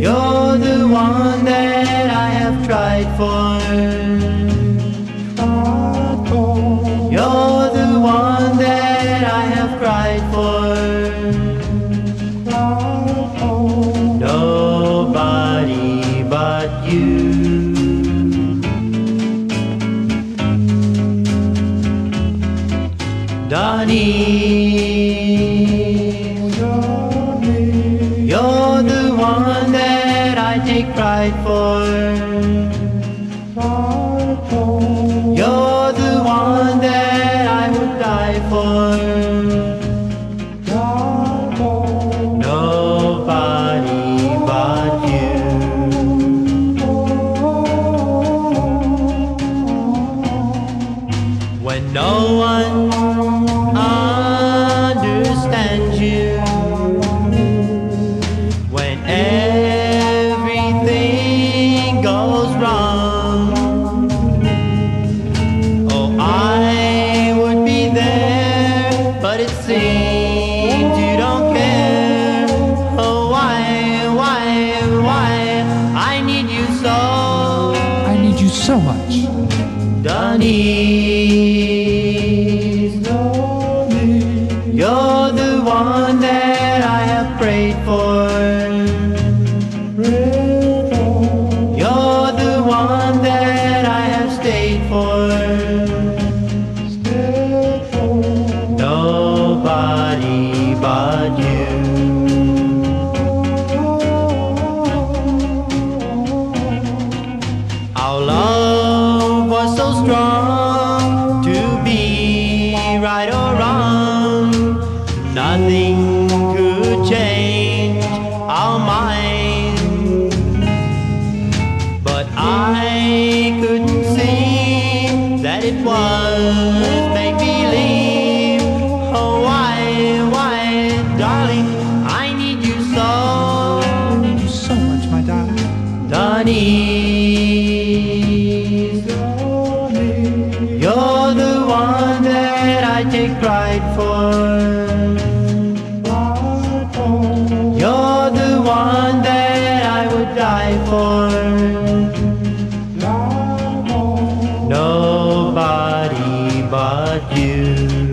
You're the one that I have tried for. You're the one that I have cried for. Nobody but you. Donnie, you're the one that I take pride for. You're the one that I would die for. When no one understands you, when everything goes wrong. Oh, I would be there, but it seems you don't care. Oh, why, why, why? I need you so. I need you so much. Danese, you're the one that I have prayed for. You're the one that I have stayed for. Nobody but you. Be right or wrong. Nothing could change our minds. But I couldn't see that it was make believe. Oh, why, why, darling, I need you so. I need you so much, my darling. Donnie, Cried for. You're the one that I would die for. Nobody but you.